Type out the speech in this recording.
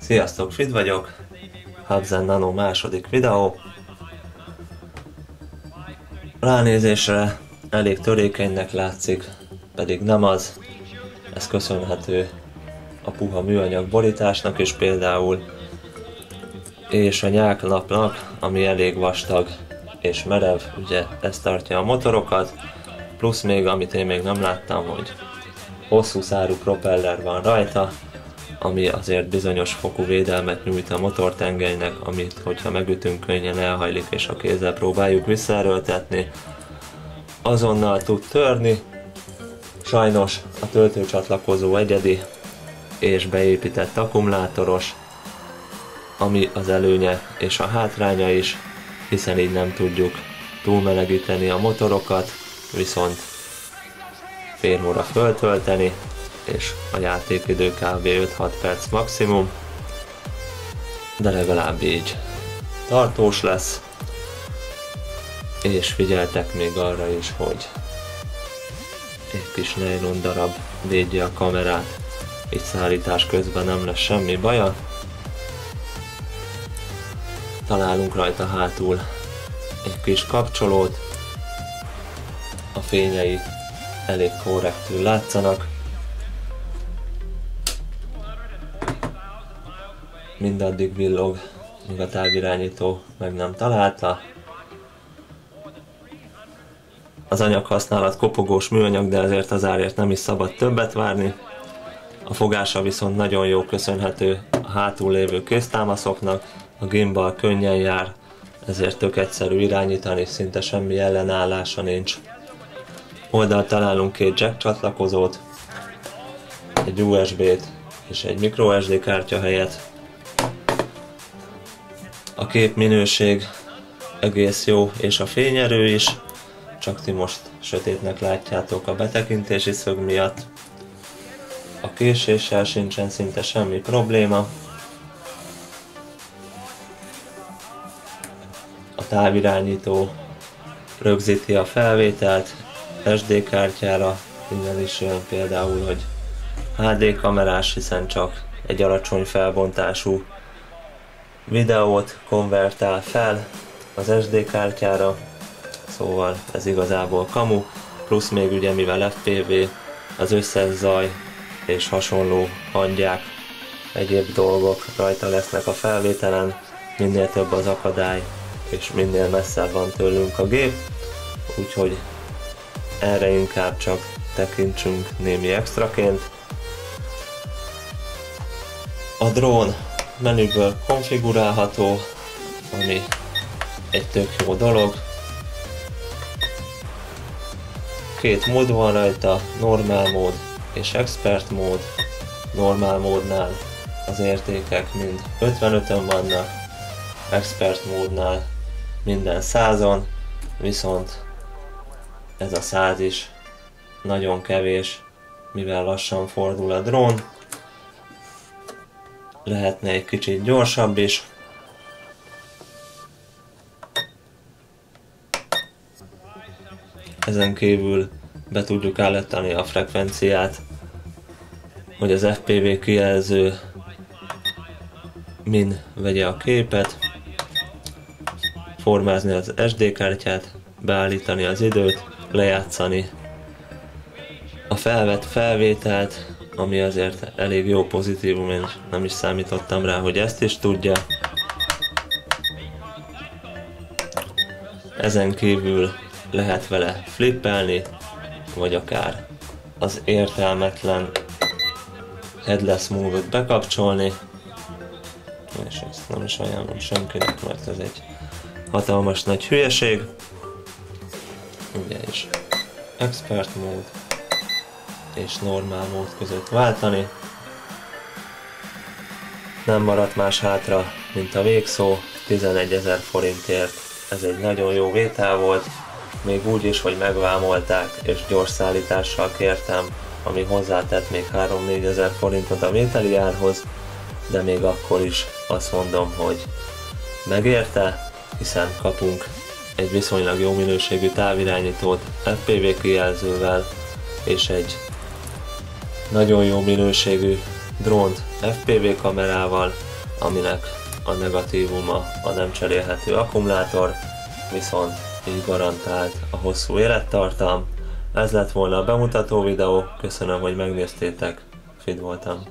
Sziasztok, Fid vagyok, Hubzen Nano második videó. Ránézésre elég törékenynek látszik, pedig nem az. Ez köszönhető a puha műanyag borításnak is például, és a nyáklapnak, ami elég vastag és merev, ugye ez tartja a motorokat, plusz még, amit én még nem láttam, hogy hosszú szárú propeller van rajta, ami azért bizonyos fokú védelmet nyújt a motortengelynek, amit hogyha megütünk könnyen elhajlik és a kézzel próbáljuk visszaerőltetni. Azonnal tud törni, sajnos a töltőcsatlakozó egyedi és beépített akkumulátoros, ami az előnye és a hátránya is, hiszen így nem tudjuk túlmelegíteni a motorokat, viszont fél óra föltölteni, és a játékidő kb. 5-6 perc maximum, de legalább így tartós lesz, és figyeltek még arra is, hogy egy kis nylon darab védje a kamerát, itt szállítás közben nem lesz semmi baja. Találunk rajta hátul egy kis kapcsolót, a fényei elég korrektül látszanak, mindaddig villog, míg a távirányító meg nem találta. Az anyaghasználat kopogós műanyag, de ezért az árért nem is szabad többet várni. A fogása viszont nagyon jó köszönhető a hátul lévő köztámaszoknak, a gimbal könnyen jár, ezért tök egyszerű irányítani, szinte semmi ellenállása nincs. Oldalt találunk két jack csatlakozót, egy USB-t és egy microSD kártya helyett, a kép minőség egész jó, és a fényerő is, csak ti most sötétnek látjátok a betekintési szög miatt. A késéssel sincsen szinte semmi probléma. A távirányító rögzíti a felvételt SD kártyára, innen is jön például, hogy HD kamerás, hiszen csak egy alacsony felbontású videót konvertál fel az SD kártyára, szóval ez igazából kamu, plusz még ugye mivel FPV, az összes zaj és hasonló hangyák, egyéb dolgok rajta lesznek a felvételen, minél több az akadály, és minél messzebb van tőlünk a gép, úgyhogy erre inkább csak tekintsünk némi extraként. A drón menüből konfigurálható, ami egy tök jó dolog. Két mód van rajta, normál mód és expert mód. Normál módnál az értékek mind 55-ön vannak, expert módnál minden százon, viszont ez a száz is nagyon kevés, mivel lassan fordul a drón, lehetne egy kicsit gyorsabb is. Ezen kívül be tudjuk állítani a frekvenciát, hogy az FPV kijelző min vegye a képet, formázni az SD kártyát, beállítani az időt, lejátszani a felvett felvételt, ami azért elég jó pozitívum, én nem is számítottam rá, hogy ezt is tudja. Ezen kívül lehet vele flippelni, vagy akár az értelmetlen headless move bekapcsolni, és ezt nem is ajánlom senkinek, mert ez egy hatalmas nagy hülyeség. Ugye is expert mód, és normál mód között váltani. Nem maradt más hátra, mint a végszó, 11 ezer forintért. Ez egy nagyon jó vétel volt, még úgy is, hogy megvámolták és gyors szállítással kértem, ami hozzátett még 3-4 ezer forintot a vételi árhoz, de még akkor is azt mondom, hogy megérte, hiszen kapunk egy viszonylag jó minőségű távirányítót FPV kijelzővel és egy nagyon jó minőségű drónt FPV kamerával, aminek a negatívuma a nem cserélhető akkumulátor, viszont így garantált a hosszú élettartam. Ez lett volna a bemutató videó, köszönöm, hogy megnéztétek, Fid voltam.